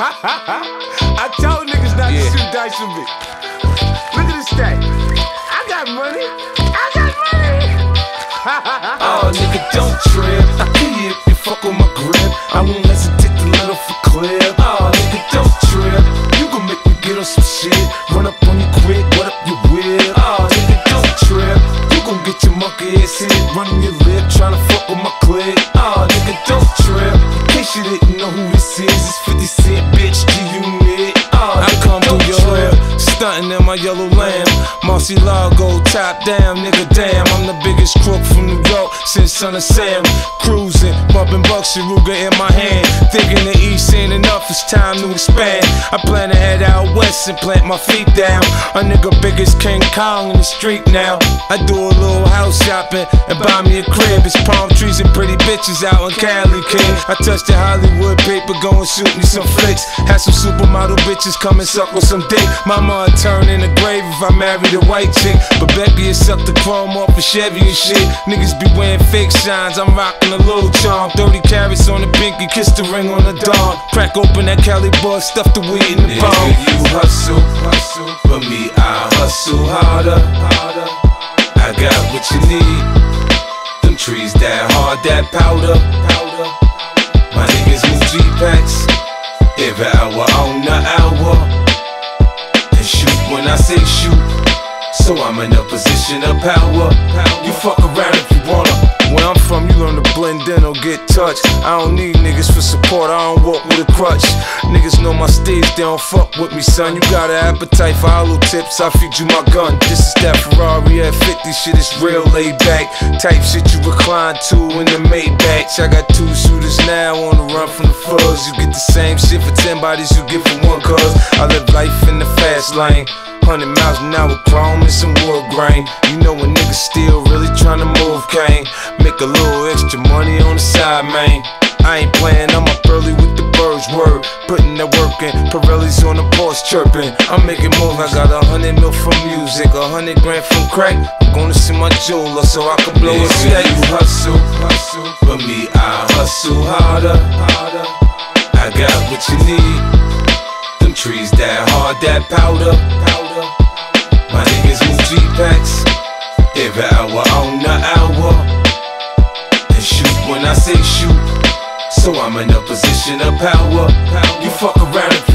I told niggas not Yeah. to shoot dice with me. Look at this thing. I got money. I got money. Oh, nigga, don't trip. I you if you fuck with my grip. I won't hesitate to let off a clip. Oh, nigga, don't trip. You gon' make me get on some shit. Run up on you quick, what up your whip? Oh, nigga, don't trip. You gon' get your monkey ass hit. Running your lip, tryna fuck with my clip. Oh, nigga, don't trip. In case you didn't know who this is, it's 50 Cent, bitch, do you need? Oh, I come through your hood, stunting in my yellow lamb. Marcy Lago, top down, nigga, damn. I'm the biggest crook from New York since Son of Sam. Cruising, bumping Bucks and Ruger in my hand. Thinking the East ain't enough, it's time to expand. I plan to head out west and plant my feet down. A nigga big as King Kong in the street now. I do a little house shopping and buy me a crib. It's palm trees and pretty bitches out in Cali, King. I touch the Hollywood paper, go and shoot me some flicks. Had some supermodel bitches come and suck some dick. Mama would turn in the grave if I married a white chick. But Becky sucked the chrome off a Chevy and shit. Niggas be wearing fake shines, I'm rocking a little charm. 30 carats on the pinky, kiss the ring on the don. Crack open that Cali bud, stuff the weed in the Nigga, palm. you hustle, hustle. For me, I hustle harder, harder. I got what you need. Them trees that hard, that powder, powder. My niggas move G packs. Every hour on the hour. And shoot when I say shoot. So I'm in a position of power. You fuck around learn to blend in or get touched. I don't need niggas for support, I don't walk with a crutch. Niggas know my stage, they don't fuck with me, son. You got an appetite for hollow tips, I feed you my gun. This is that Ferrari F50, shit is real laid back. Type shit you recline to in the Maybach. I got two shooters now on the run from the fuzz. You get the same shit for 10 bodies you get for one cuz. I live life in the fast lane. 100 miles an hour, chrome and some wood grain. Man. I ain't playing, I'm up early with the birds, word. Putting that work in, Pirelli's on the porch chirping. I'm making moves, I got a hundred mil from music, a hundred grand from crack. I'm gonna see my jeweler so I can blow a Nigga, stack. you hustle, hustle. For me, I hustle harder, harder. I got what you need. Them trees that hard, that powder, powder. My niggas move G packs. Every the hour. So I'm in a position of power. You fuck around